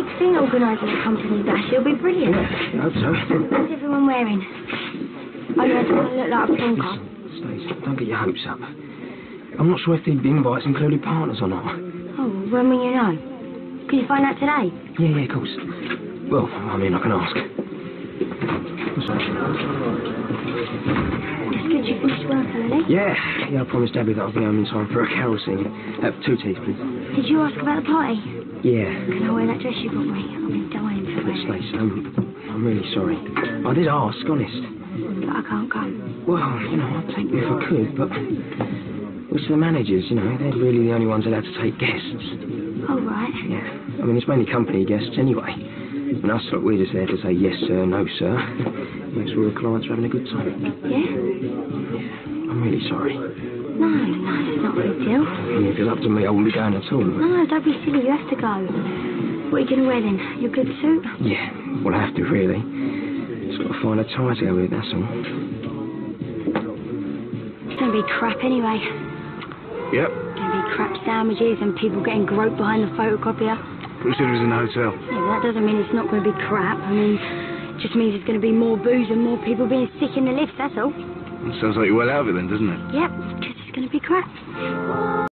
big thing organising a company dash. It'll be brilliant. I hope so. What's everyone wearing? Oh, yeah, it's going to look like a plonker. Stacey, don't get your hopes up. I'm not sure if the invites included partners or not. Oh, when will you know? Can you find out today? Yeah, yeah, of course. Well, I mean, I can ask. Good you finished work early. Yeah, yeah, I promised Abi that I'll be home in time for a carol singing. Uh, two teas, please. Did you ask about the party? Yeah. Can I wear that dress you got me? I've been dying for it. Stacey, I'm, I'm really sorry. I did ask, honest. But I can't come. Well, you know, I'd take you if I could, but it's the managers, you know, they're really the only ones allowed to take guests. All right. Yeah, I mean, it's mainly company guests anyway. And us, look, we're just there to say yes, sir, no, sir. Make sure the clients are having a good time. Yeah? I'm really sorry. No, no, it's not a big deal. If it was up to me, I wouldn't be going at all. No, no, don't be silly. You have to go. What are you going to wear then? Your good suit? Yeah, well, I have to, really. Just got to find a tie to go with that's all. It's going to be crap anyway. Yep. It's going to be crap sandwiches and people getting groped behind the photocopier. Who said it was in the hotel? Yeah, that doesn't mean it's not going to be crap. I mean, it just means it's going to be more booze and more people being sick in the lifts, that's all. It sounds like you're well out of it then, doesn't it? Yep, because it's going to be crap.